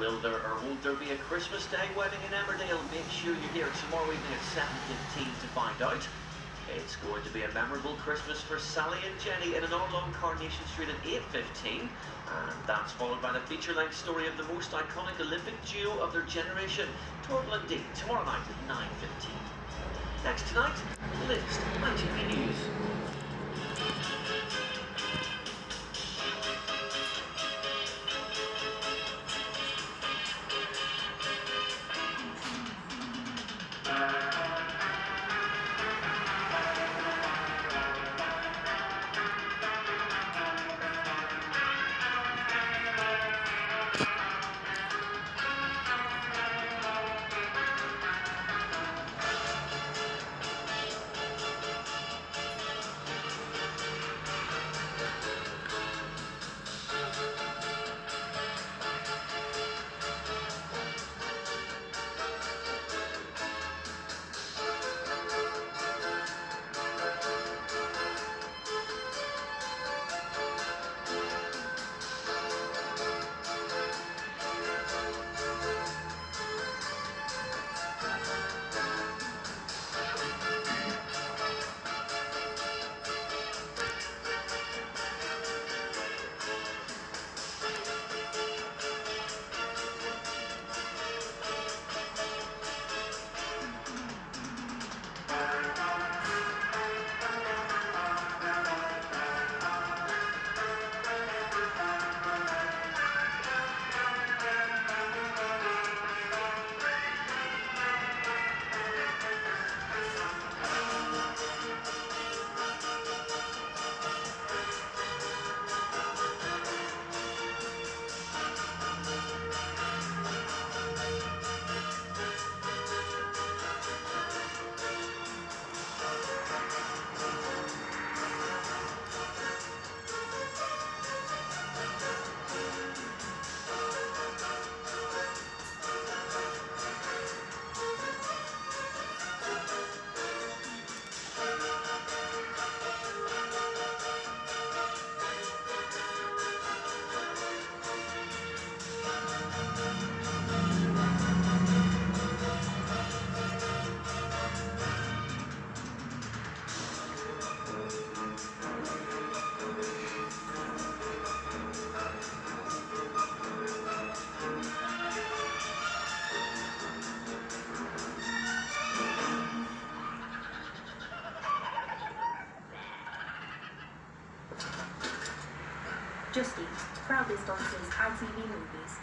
Will there or won't there be a Christmas Day wedding in Emmerdale? Make sure you're here tomorrow evening at 7.15 to find out. It's going to be a memorable Christmas for Sally and Jenny in an all-alone Coronation Street at 8.15. And that's followed by the feature-length story of the most iconic Olympic duo of their generation, Torvill and Dean, tomorrow night at 9.15. Next tonight, latest ITV News. Justine proudly sponsors ITV movies.